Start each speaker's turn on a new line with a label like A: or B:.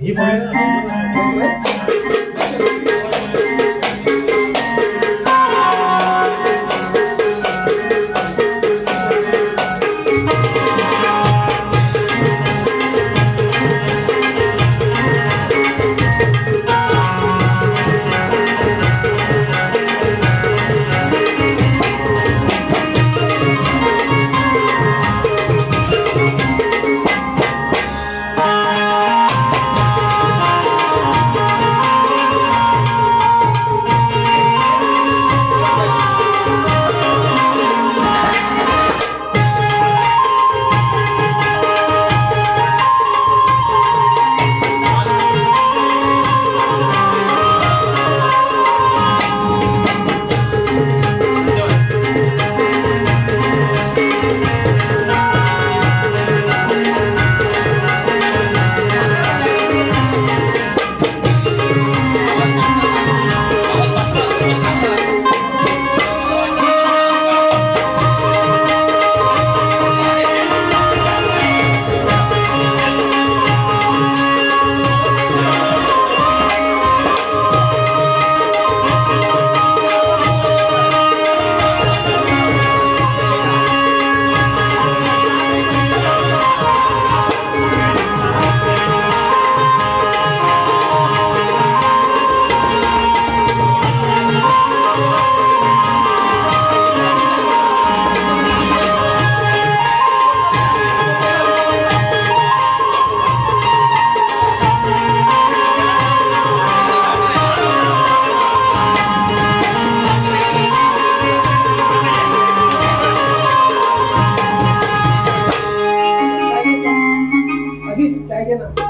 A: ही।
B: Thank. লাগে না